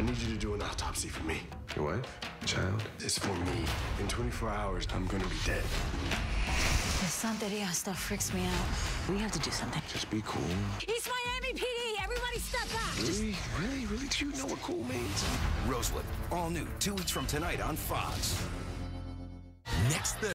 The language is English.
I need you to do an autopsy for me. Your wife? Child? It's for me. In 24 hours, I'm gonna be dead. The Santeria stuff freaks me out. We have to do something. Just be cool. East Miami PD, everybody step back. Really? Really? Really? Do you know what cool means? Rosewood, all new, two weeks from tonight on Fox. Next